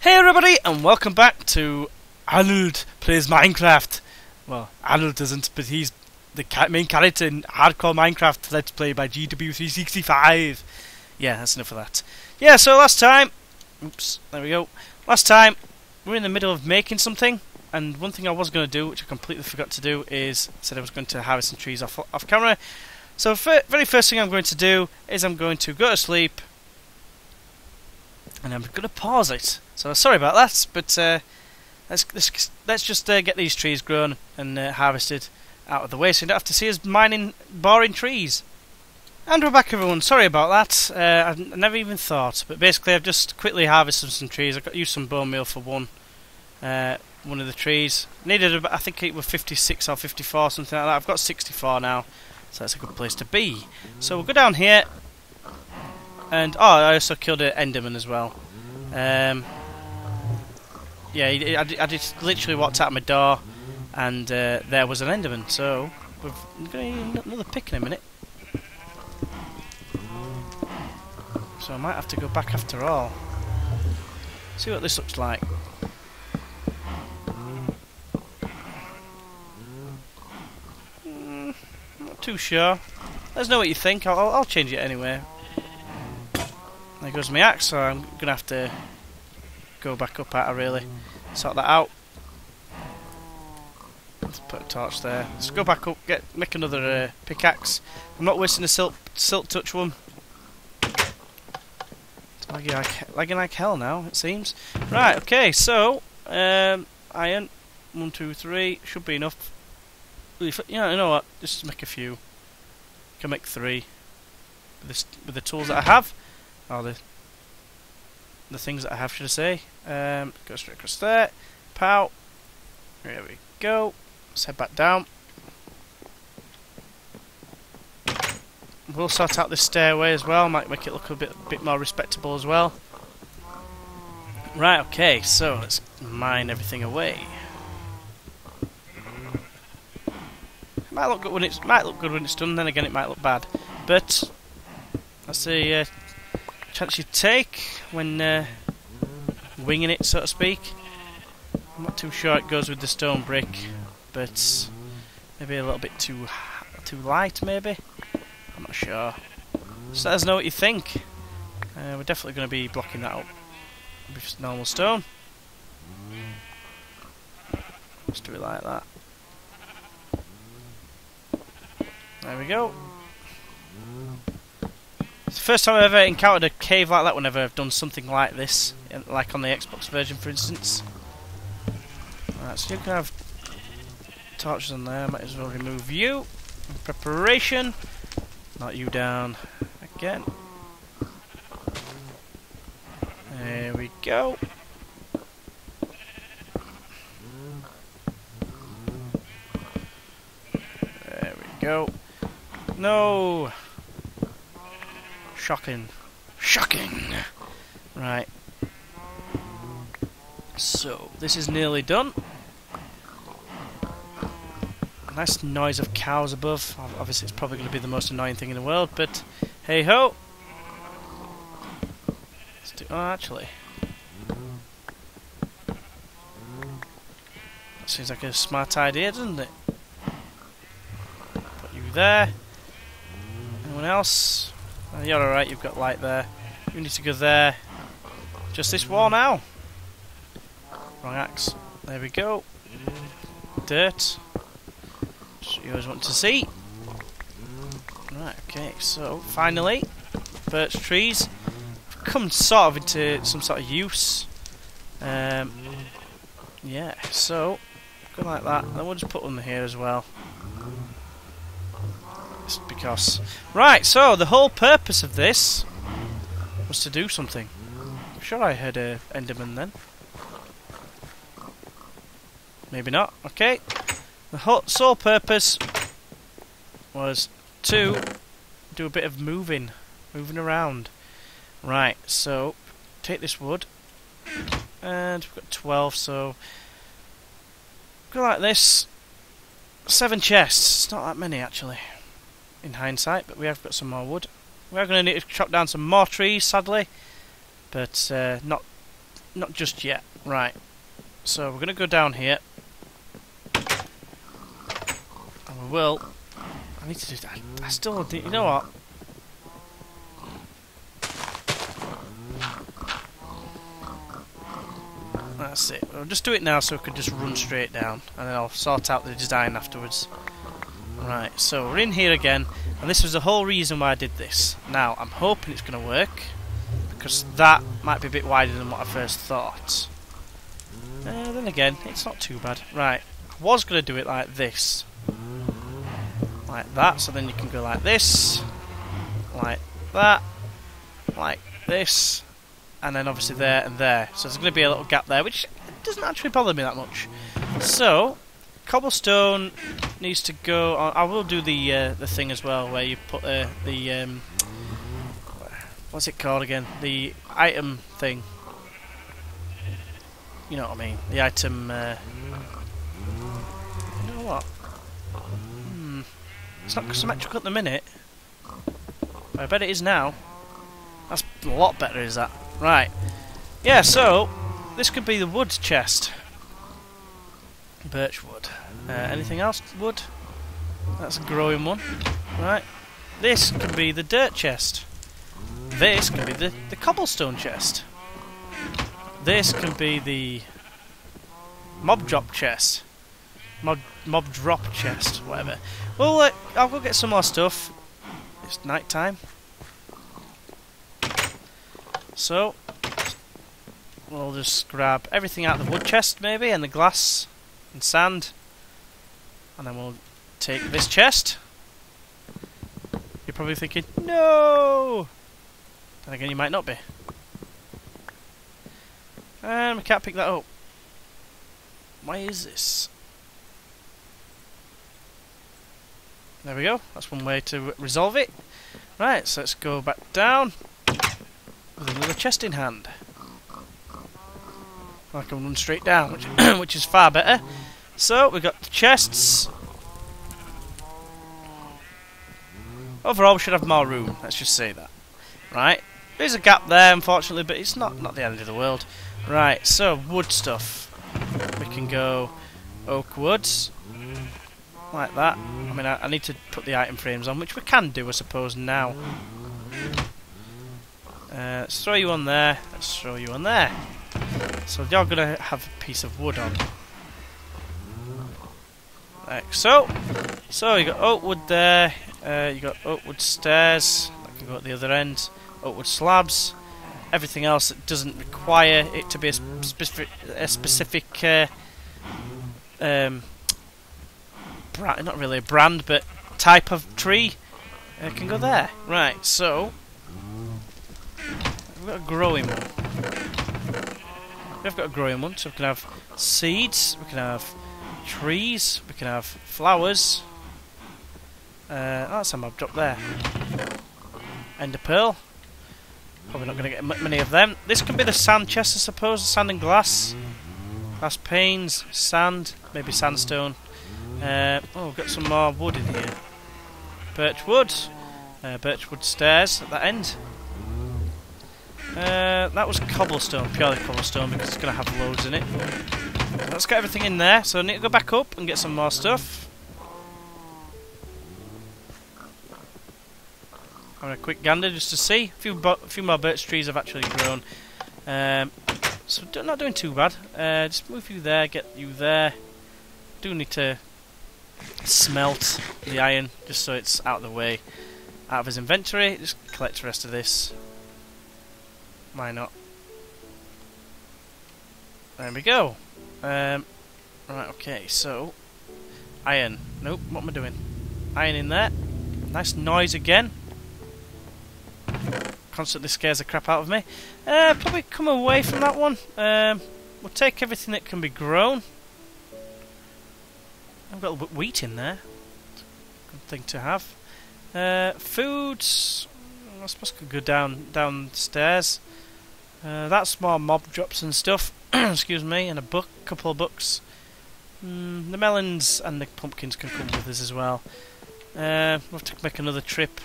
Hey everybody, and welcome back to Arnold Plays Minecraft. Well, Arnold doesn't, but he's the main character in Hardcore Minecraft Let's Play by GW365. Yeah, that's enough of that. Yeah, so last time... Oops, there we go. Last time, we we're in the middle of making something, and one thing I was going to do, which I completely forgot to do, is I said I was going to harvest some trees off, off camera. So, very first thing I'm going to do is I'm going to go to sleep, and I'm going to pause it. So sorry about that, but uh, let's, let's let's just uh, get these trees grown and uh, harvested out of the way, so you don't have to see us mining boring trees. And we're back, everyone. Sorry about that. Uh, I never even thought, but basically, I've just quickly harvested some trees. I got used some bone meal for one, uh, one of the trees. Needed, about, I think it was 56 or 54, something like that. I've got 64 now, so that's a good place to be. So we'll go down here, and oh, I also killed an Enderman as well. Um, yeah, I, I just literally walked out my door, and uh, there was an Enderman. So going to need another pick in a minute. So I might have to go back after all. See what this looks like. Mm, not too sure. Let us know what you think. I'll, I'll change it anyway. There goes my axe, so I'm gonna have to go back up at her really. Sort that out. Let's put a torch there. Let's go back up, get make another uh, pickaxe. I'm not wasting a silk silk touch one. It's lagging like, lagging like hell now, it seems. Right, okay, so um, iron one, two, three should be enough. Yeah, you know what? Just make a few. Can make three with, this, with the tools that I have. Oh, the the things that I have, to say? Um, go straight across there. Pow. There we go. Let's head back down. We'll sort out this stairway as well. Might make it look a bit bit more respectable as well. Right. Okay. So let's mine everything away. Might look good when it's might look good when it's done. Then again, it might look bad. But that's the uh, chance you take when uh, winging it, so to speak. I'm not too sure it goes with the stone brick, but maybe a little bit too too light, maybe. I'm not sure. Let us know what you think. Uh, we're definitely going to be blocking that up with normal stone. Let's do it like that. There we go. The first time I've ever encountered a cave like that whenever I've done something like this, like on the Xbox version for instance. So you can have torches on there, might as well remove you. In preparation. Not you down again. There we go. There we go. No! Shocking. Shocking! Right. So, this is nearly done. Nice noise of cows above. Obviously, it's probably going to be the most annoying thing in the world, but hey ho! Let's do. Oh, actually. That seems like a smart idea, doesn't it? Put you there. Anyone else? You're alright, you've got light there. You need to go there. Just this wall now. Wrong axe. There we go. Dirt. Just you always want to see. Right, okay, so finally, birch trees have come sort of into some sort of use. Um, yeah, so go like that. Then we'll just put them here as well. Because. Right, so the whole purpose of this was to do something. I'm sure I heard a Enderman then. Maybe not. Okay. The whole sole purpose was to do a bit of moving, moving around. Right. So take this wood, and we've got 12. So go like this. Seven chests. It's not that many actually, in hindsight. But we have got some more wood. We are going to need to chop down some more trees, sadly, but uh, not not just yet. Right. So we're going to go down here. And we will... I need to do that. I still... You know what? That's it. I'll just do it now so we can just run straight down. And then I'll sort out the design afterwards. Right, so we're in here again. And this was the whole reason why I did this. Now, I'm hoping it's going to work. Because that might be a bit wider than what I first thought. Uh, then again, it's not too bad. Right, I was going to do it like this. Like that, so then you can go like this. Like that. Like this and then obviously there and there. So there's going to be a little gap there, which doesn't actually bother me that much. So, cobblestone needs to go. I will do the uh, the thing as well, where you put uh, the um, what's it called again? The item thing. You know what I mean? The item. Uh, you know what? Hmm. It's not symmetrical at the minute. I bet it is now. That's a lot better, is that? Right. Yeah, so, this could be the wood chest. Birch wood. Uh, anything else? Wood? That's a growing one. Right. This can be the dirt chest. This can be the, the cobblestone chest. This can be the mob drop chest. Mob, mob drop chest, whatever. Well, uh, I'll go get some more stuff. It's night time. So, we'll just grab everything out of the wood chest, maybe, and the glass and sand. And then we'll take this chest. You're probably thinking, no! Then again, you might not be. Um, and we can't pick that up. Why is this? There we go. That's one way to resolve it. Right, so let's go back down with another chest in hand. I can run straight down, which, which is far better. So, we've got the chests. Overall, we should have more room. Let's just say that. Right. There's a gap there, unfortunately, but it's not, not the end of the world. Right, so, wood stuff. We can go oak woods. Like that. I mean, I, I need to put the item frames on, which we can do, I suppose, now. Uh, let's throw you on there. Let's throw you on there. So you're going to have a piece of wood on. Like so. So you got oak wood there. Uh, you got oak wood stairs. That can go at the other end. Oak wood slabs. Everything else that doesn't require it to be a specific, a specific uh, um, brand, not really a brand, but type of tree uh, can go there. Right. So got a growing one. We've got a growing one, so we can have seeds, we can have trees, we can have flowers. Uh, that's a mob drop there. Ender pearl. Probably not going to get many of them. This can be the sand chest, I suppose. Sand and glass. Glass panes, sand, maybe sandstone. Uh, oh, we've got some more wood in here. Birch wood. Uh, birch wood stairs at that end. Uh, that was cobblestone, purely cobblestone, because it's going to have loads in it. Let's get everything in there, so I need to go back up and get some more stuff. Having a quick gander just to see. A few, a few more birch trees have actually grown. Um, so not doing too bad. Uh, just move you there, get you there. Do need to smelt the iron just so it's out of the way. Out of his inventory, just collect the rest of this. Why not? There we go. Um, right, okay, so... Iron. Nope, what am I doing? Iron in there. Nice noise again. Constantly scares the crap out of me. Uh, probably come away from that one. Um, we'll take everything that can be grown. I've got a bit of wheat in there. Good thing to have. Uh, foods. I suppose I could go down downstairs. Uh, that's more mob drops and stuff. Excuse me, and a book, a couple of books. Mm, the melons and the pumpkins can come with us as well. Uh, we'll have to make another trip.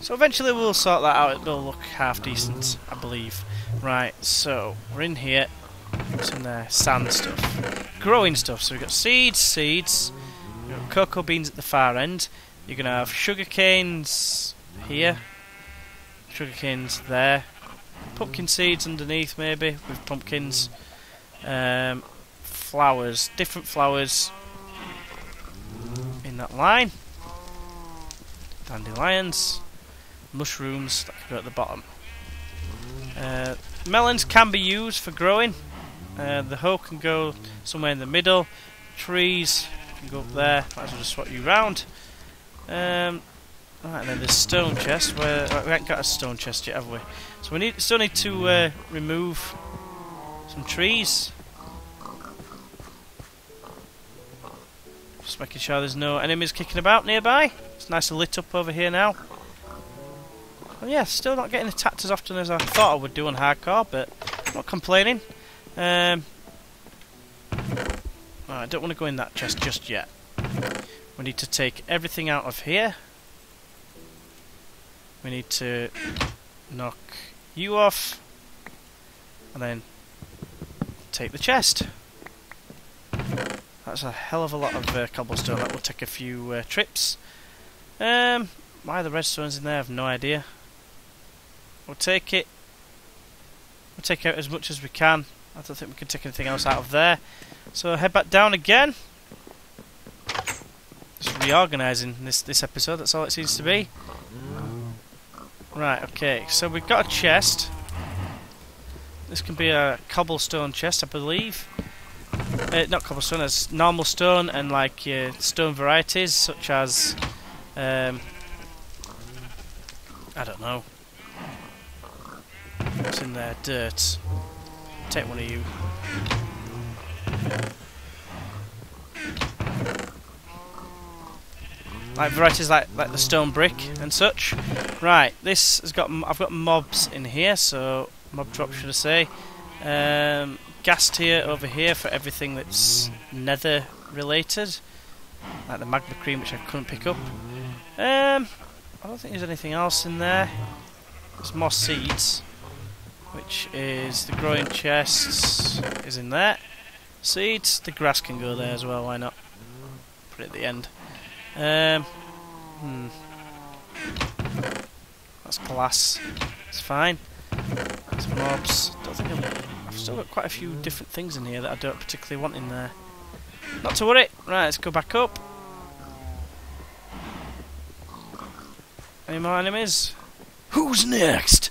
So eventually we'll sort that out. It'll look half decent, I believe. Right, so we're in here. In there? Sand stuff. Growing stuff. So we've got seeds, seeds. We've got cocoa beans at the far end. You're going to have sugar canes here. Sugar canes there. Pumpkin seeds underneath, maybe, with pumpkins. Um, flowers. Different flowers in that line. Dandelions mushrooms that can go at the bottom. Uh, melons can be used for growing. Uh, the hoe can go somewhere in the middle. Trees can go up there. Might as well just swap you round. Um, right, and then the stone chest. Where right, we haven't got a stone chest yet, have we? So we need still need to uh, remove some trees. Just making sure there's no enemies kicking about nearby. It's nice and lit up over here now. Well, yeah, still not getting attacked as often as I thought I would do on hardcore, but not complaining. Um, I don't want to go in that chest just yet. We need to take everything out of here. We need to knock you off, and then take the chest. That's a hell of a lot of uh, cobblestone. That will take a few uh, trips. Um, why the redstone's in there, I have no idea. We'll take it. We'll take out as much as we can. I don't think we can take anything else out of there. So head back down again. Just reorganising this this episode. That's all it seems to be. Right. Okay. So we've got a chest. This can be a cobblestone chest, I believe. Uh, not cobblestone, as normal stone and like uh, stone varieties such as um, I don't know What's in there? Dirt. Take one of you. Like varieties like like the stone brick and such. Right, this has got I've got mobs in here, so mob drop should I say. Um, ghast tear over here for everything that's nether related, like the magma cream which I couldn't pick up. Um, I don't think there's anything else in there. There's more seeds which is the growing chests is in there. Seeds, the grass can go there as well, why not? Put it at the end. Um, hmm. That's glass. It's fine. Some mobs. Don't think I've, I've still got quite a few different things in here that I don't particularly want in there. Not to worry. Right, let's go back up. Any more enemies? Who's next?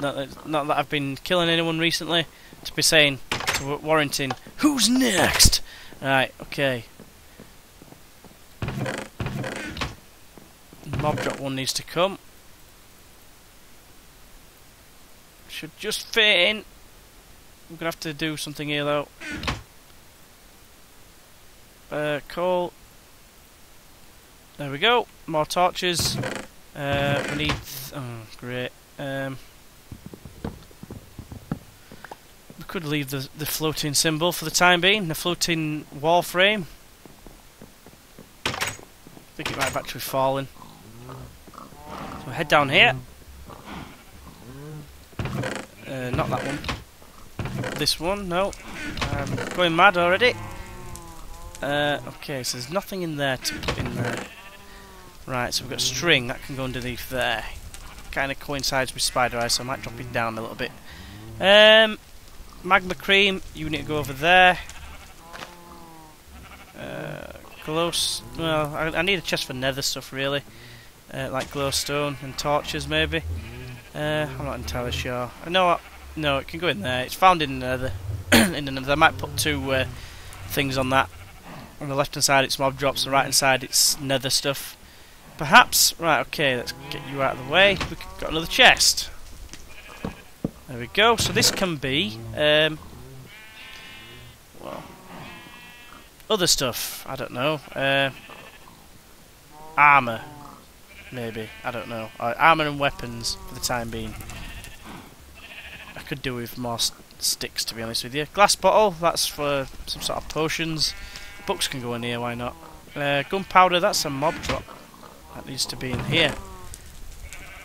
Not, not, that I've been killing anyone recently. To be saying to Warrington, who's next? Right, okay. Mob drop one needs to come. Should just fit in. I'm gonna have to do something here though. Uh, coal. There we go. More torches. Uh, we need. oh, great. Um, Could leave the, the floating symbol for the time being, the floating wall frame. I think it might have actually fallen. So head down here. Uh, not that one. This one, no. I'm going mad already. Uh, okay, so there's nothing in there to put in there. Right, so we've got string, that can go underneath there. Kind of coincides with spider eyes, so I might drop it down a little bit. Um, Magma Cream, you need to go over there. Uh, close. Well, I, I, need a chest for nether stuff, really. Uh, like glowstone and torches, maybe. Uh, I'm not entirely sure. What. No, it can go in there. It's found in the in the nether. I might put two uh, things on that. On the left hand side, it's mob drops. The right hand side, it's nether stuff. Perhaps. Right. Okay. Let's get you out of the way. We've got another chest. There we go. So this can be, um, well, other stuff. I don't know. Uh, armor, maybe. I don't know. Uh, armor and weapons for the time being. I could do with more st sticks, to be honest with you. Glass bottle. That's for some sort of potions. Books can go in here. Why not? Uh, gunpowder. That's a mob drop. That needs to be in here.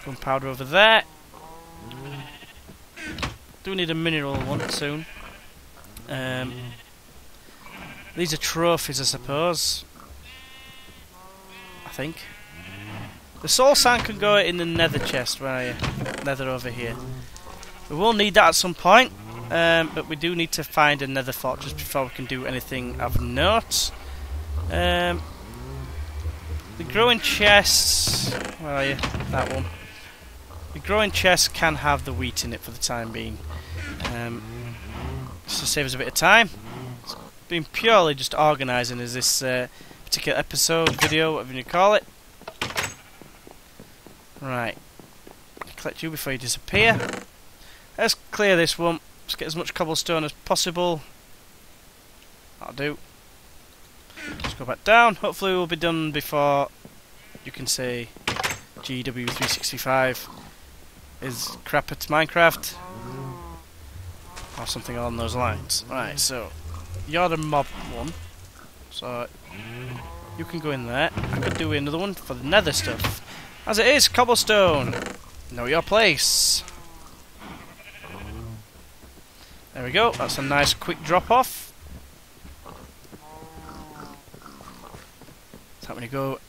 Gunpowder over there. Do need a mineral one soon. Um, these are trophies, I suppose. I think. The soul sand can go in the nether chest. Where are you? Nether over here. We will need that at some point. Um, but we do need to find a nether fortress before we can do anything of note. Um, the growing chests... Where are you? That one. The growing chest can have the wheat in it for the time being. Um, just to save us a bit of time. It's been purely just organising as this uh, particular episode, video, whatever you call it. Right. Collect you before you disappear. Let's clear this one. Let's get as much cobblestone as possible. That'll do. Let's go back down. Hopefully we'll be done before you can say GW365 is crap at Minecraft. Or something along those lines. Right, so you're the mob one. So you can go in there. I could do another one for the nether stuff. As it is, cobblestone. Know your place. There we go. That's a nice quick drop off. So when you go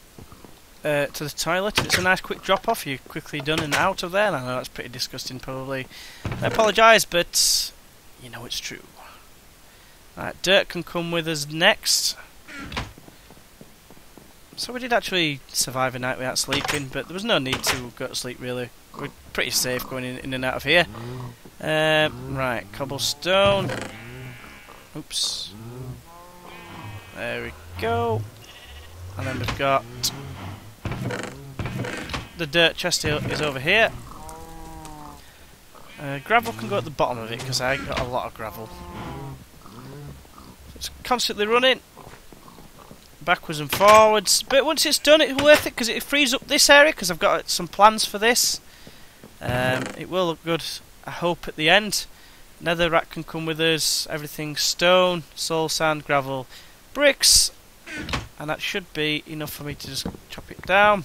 uh, to the toilet, it's a nice quick drop off. You're quickly done and out of there. I know that's pretty disgusting, probably. I apologise, but you know it's true. Right, dirt can come with us next. So we did actually survive a night without sleeping, but there was no need to go to sleep really. We're pretty safe going in, in and out of here. Um, right, cobblestone. Oops. There we go. And then we've got the dirt chest is over here. Uh, gravel can go at the bottom of it because I got a lot of gravel. It's constantly running backwards and forwards. But once it's done, it's worth it because it frees up this area because I've got some plans for this. Um, it will look good, I hope, at the end. Netherrack can come with us. Everything stone, soul sand, gravel, bricks. And that should be enough for me to just chop it down.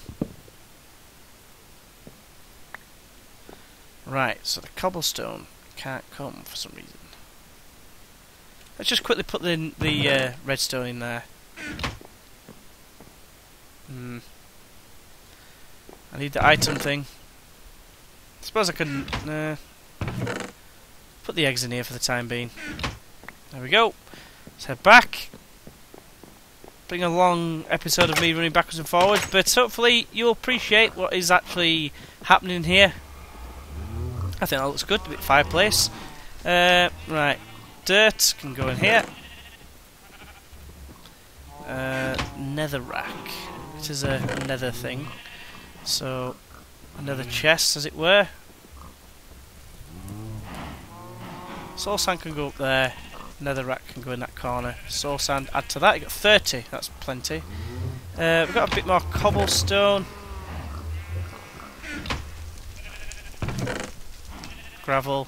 Right, so the cobblestone can't come for some reason. Let's just quickly put the, the uh, redstone in there. Hmm. I need the item thing. I suppose I can uh, put the eggs in here for the time being. There we go. Let's head back. Bring a long episode of me running backwards and forwards, but hopefully you'll appreciate what is actually happening here. I think that looks good, a bit fireplace. Uh, right, dirt can go in here. Uh, nether rack. Is a nether thing. So, another chest, as it were. Soul sand can go up there. Nether rack can go in that corner. Soul sand, add to that. You got 30. That's plenty. Uh, we've got a bit more cobblestone. Gravel.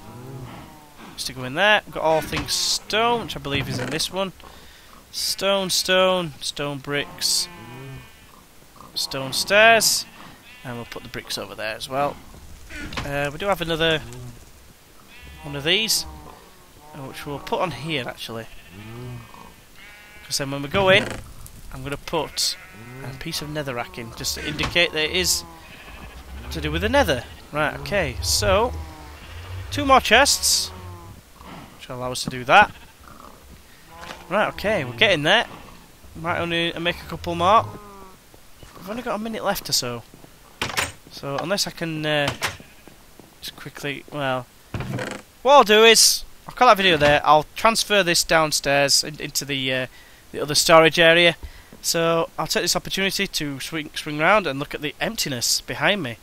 Just to go in there. We've got all things stone, which I believe is in this one. Stone, stone, stone bricks, stone stairs, and we'll put the bricks over there as well. Uh, we do have another one of these, uh, which we'll put on here actually. Because then when we go in, I'm going to put a piece of netherrack in, just to indicate that it is to do with the nether. Right, okay, so, two more chests, which will allow us to do that. Right, okay, we're getting there. Might only make a couple more. I've only got a minute left or so. So, unless I can uh, just quickly, well, what I'll do is, I'll call that video there. I'll transfer this downstairs in, into the uh, the other storage area. So, I'll take this opportunity to swing, swing around and look at the emptiness behind me.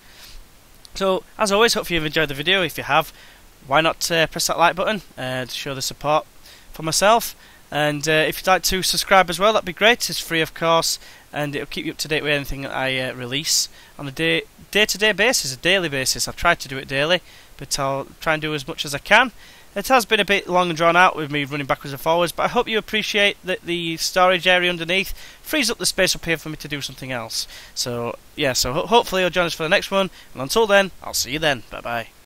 So, as always, hopefully you've enjoyed the video. If you have, why not uh, press that like button uh, to show the support for myself. And uh, if you'd like to subscribe as well, that'd be great. It's free, of course, and it'll keep you up to date with anything that I uh, release on a day day to day basis, a daily basis. I've tried to do it daily, but I'll try and do as much as I can. It has been a bit long and drawn out with me running backwards and forwards, but I hope you appreciate that the storage area underneath frees up the space up here for me to do something else. So, yeah, so ho- hopefully you'll join us for the next one, and until then, I'll see you then. Bye bye.